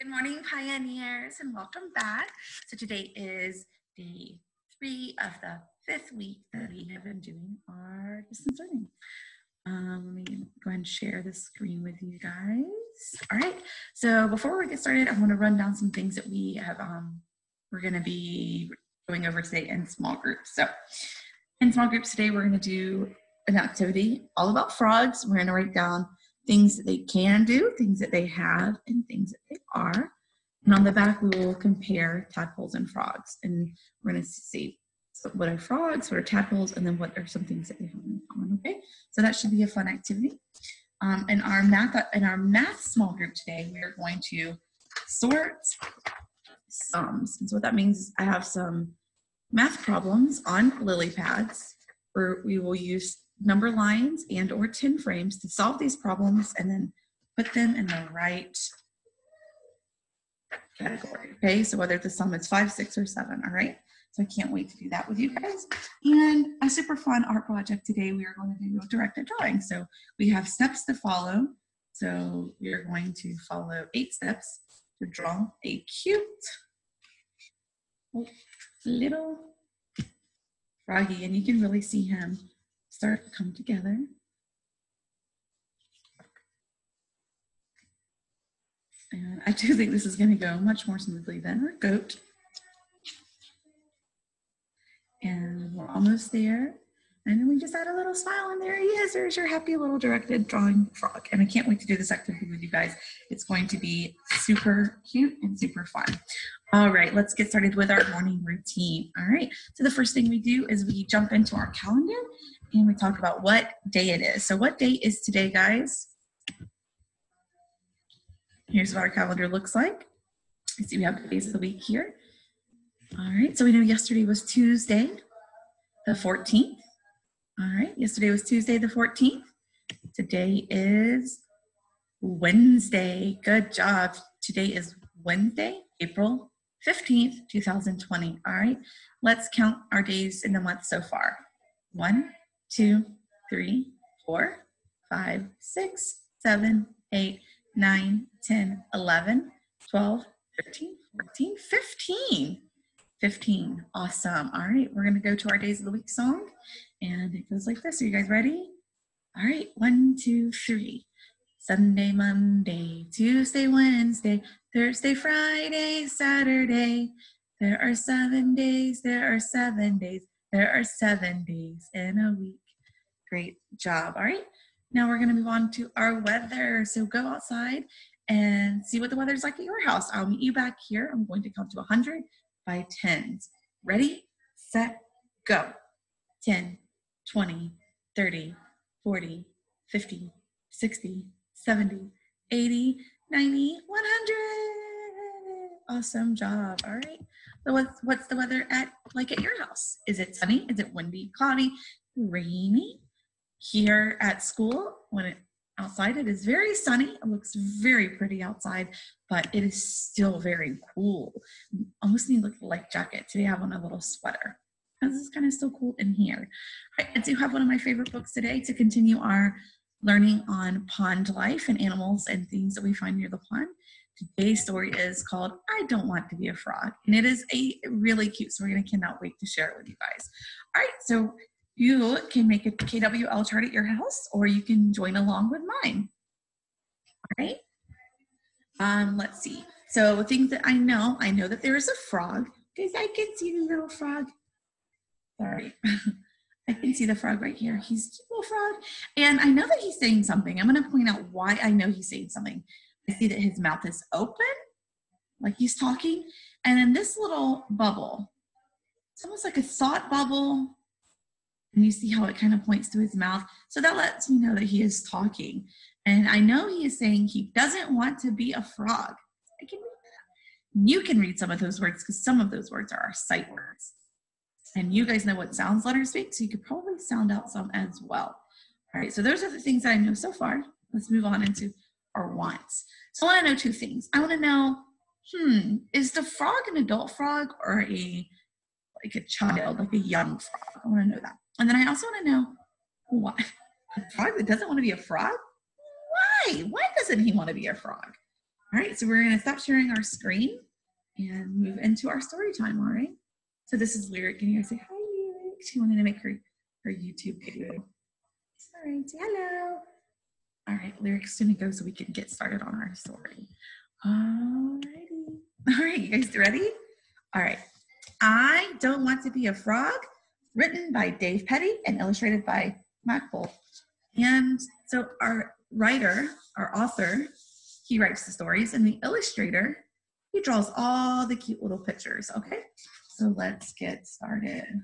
Good morning, pioneers, and welcome back. So today is day three of the fifth week that we have been doing our distance learning. Um, let me go ahead and share the screen with you guys. All right, so before we get started, I want to run down some things that we have, um, we're gonna be going over today in small groups. So in small groups today, we're gonna do an activity all about frogs. We're gonna write down things that they can do, things that they have, and things that they are. And on the back, we will compare tadpoles and frogs. And we're going to see what are frogs, what are tadpoles, and then what are some things that they have in common. Okay, so that should be a fun activity. Um, in our math in our math small group today, we are going to sort sums. And so what that means is I have some math problems on lily pads where we will use number lines and or ten frames to solve these problems and then put them in the right category. Okay, so whether the sum is five, six, or seven, all right? So I can't wait to do that with you guys. And a super fun art project today, we are going to do a directed drawing. So we have steps to follow. So we are going to follow eight steps to draw a cute little froggy. And you can really see him start to come together. And I do think this is going to go much more smoothly than our goat. And we're almost there. And then we just add a little smile and there he is. There's your happy little directed drawing frog. And I can't wait to do this activity with you guys. It's going to be super cute and super fun. All right, let's get started with our morning routine. All right, so the first thing we do is we jump into our calendar and we talk about what day it is. So what day is today, guys? Here's what our calendar looks like. I see we have the days of the week here. All right, so we know yesterday was Tuesday, the 14th. All right, yesterday was Tuesday, the 14th. Today is Wednesday. Good job. Today is Wednesday, April 15th, 2020. All right, let's count our days in the month so far. One, two, three, four, five, six, seven, eight, nine, 10, 11, 12, 13, 14, 15. 15. Awesome. All right, we're going to go to our days of the week song. And it goes like this. Are you guys ready? All right, one, two, three. Sunday, Monday, Tuesday, Wednesday, Thursday, Friday, Saturday. There are seven days, there are seven days. There are seven days in a week. Great job. All right. Now we're going to move on to our weather. So go outside and see what the weather's like at your house. I'll meet you back here. I'm going to count to 100 by tens. Ready, set, go. 10, 20, 30, 40, 50, 60, 70, 80, 90, 100. Awesome job. All right. So what's what's the weather at like at your house? Is it sunny? Is it windy, cloudy, rainy? Here at school, when it outside, it is very sunny. It looks very pretty outside, but it is still very cool. Almost need like a light jacket. Today I have on a little sweater. This is kind of still cool in here. I do have one of my favorite books today to continue our learning on pond life and animals and things that we find near the pond. Today's story is called I Don't Want to Be a Frog. And it is a really cute story, and I cannot wait to share it with you guys. All right, so you can make a KWL chart at your house, or you can join along with mine. All right. Um, let's see. So things that I know, I know that there is a frog. because I can see the little frog. Sorry. I can see the frog right here. He's a little frog. And I know that he's saying something. I'm going to point out why I know he's saying something. I see that his mouth is open, like he's talking. And then this little bubble, it's almost like a thought bubble. And you see how it kind of points to his mouth. So that lets me know that he is talking. And I know he is saying he doesn't want to be a frog. I can read that. You can read some of those words because some of those words are our sight words. And you guys know what sounds letters make, so you could probably sound out some as well. All right, so those are the things that I know so far. Let's move on into our wants. So I want to know two things. I want to know, hmm, is the frog an adult frog or a like a child, like a young frog? I want to know that. And then I also want to know why a frog that doesn't want to be a frog? Why? Why doesn't he want to be a frog? All right, so we're gonna stop sharing our screen and move into our story time, all right? So this is Lyric, and you say hi, Lyric. She wanted to make her, her YouTube video. All right, hello. All right, Lyric's gonna go so we can get started on our story. All righty. All right, you guys ready? All right. I Don't Want to Be a Frog, written by Dave Petty and illustrated by Mac Boldt. And so our writer, our author, he writes the stories, and the illustrator, he draws all the cute little pictures, okay? So let's get started.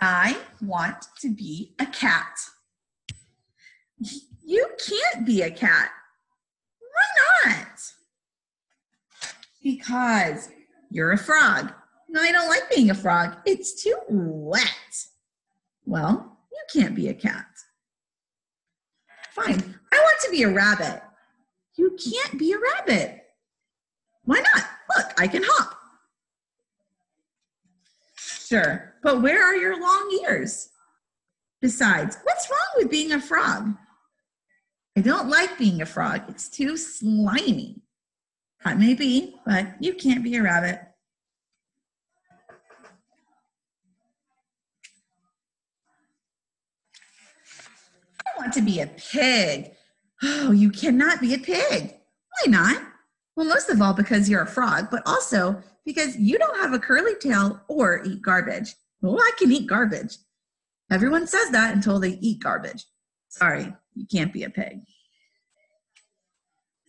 I want to be a cat. You can't be a cat. Why not? Because you're a frog. No, I don't like being a frog. It's too wet. Well, you can't be a cat. Fine. I want to be a rabbit. You can't be a rabbit. Why not? Look, I can hop. Sure, but where are your long ears? Besides, what's wrong with being a frog? I don't like being a frog. It's too slimy. That may be, but you can't be a rabbit. I want to be a pig. Oh, you cannot be a pig. Why not? Well, most of all, because you're a frog, but also because you don't have a curly tail or eat garbage. Well, I can eat garbage. Everyone says that until they eat garbage. Sorry, you can't be a pig.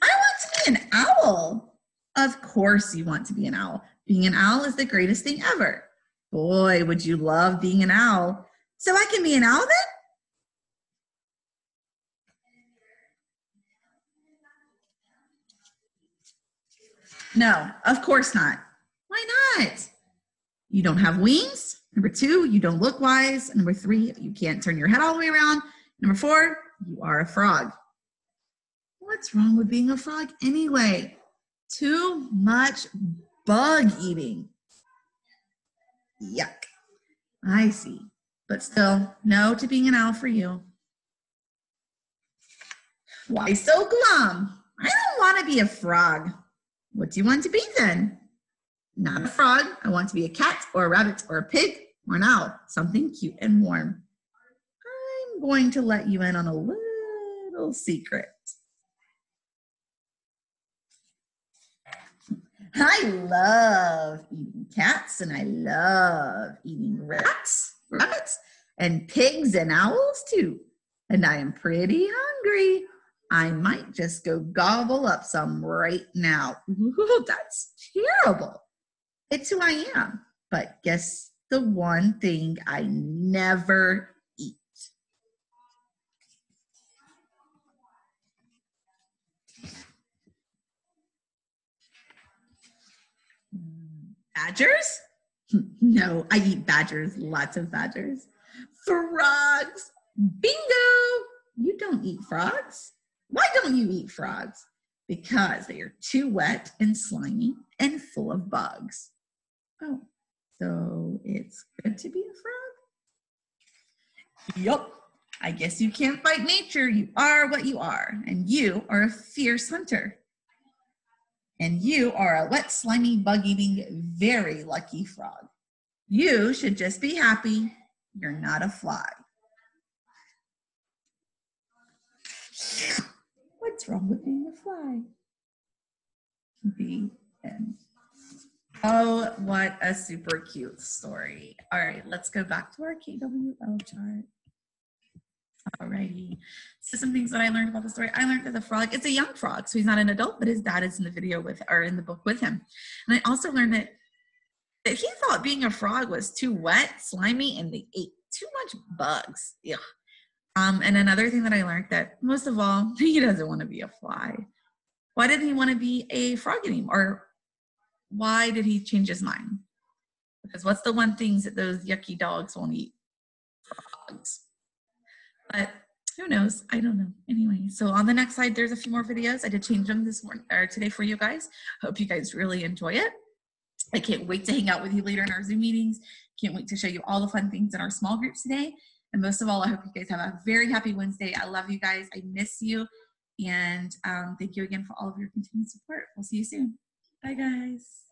I want to be an owl. Of course, you want to be an owl. Being an owl is the greatest thing ever. Boy, would you love being an owl. So I can be an owl then? No, of course not. Why not? You don't have wings. Number two, you don't look wise. Number three, you can't turn your head all the way around. Number four, you are a frog. What's wrong with being a frog anyway? Too much bug eating. Yuck. I see. But still, no to being an owl for you. Why so glum? I don't want to be a frog. What do you want to be then? Not a frog. I want to be a cat or a rabbit or a pig or an owl. Something cute and warm. I'm going to let you in on a little secret. I love eating cats and I love eating rats, rabbits, and pigs and owls too. And I am pretty hungry. I might just go gobble up some right now. Ooh, that's terrible. It's who I am. But guess the one thing I never eat? Badgers? No, I eat badgers, lots of badgers. Frogs. Bingo! You don't eat frogs. Why don't you eat frogs? Because they are too wet and slimy and full of bugs. Oh, so it's good to be a frog? Yup. I guess you can't fight nature. You are what you are, and you are a fierce hunter. And you are a wet, slimy, bug eating, very lucky frog. You should just be happy you're not a fly. What's wrong with being a fly? Oh, what a super cute story. All right, let's go back to our KWL chart. Alrighty. So some things that I learned about the story. I learned that the frog is a young frog, so he's not an adult, but his dad is in the video with or in the book with him. And I also learned that that he thought being a frog was too wet, slimy, and they ate too much bugs. Yeah. Um, and another thing that I learned that most of all, he doesn't want to be a fly. Why didn't he want to be a frog anymore? Or why did he change his mind? Because what's the one thing that those yucky dogs won't eat? Frogs. But who knows? I don't know. Anyway, so on the next slide, there's a few more videos. I did change them this morning or today for you guys. Hope you guys really enjoy it. I can't wait to hang out with you later in our Zoom meetings. Can't wait to show you all the fun things in our small groups today. And most of all, I hope you guys have a very happy Wednesday. I love you guys. I miss you. And um, thank you again for all of your continued support. We'll see you soon. Bye, guys.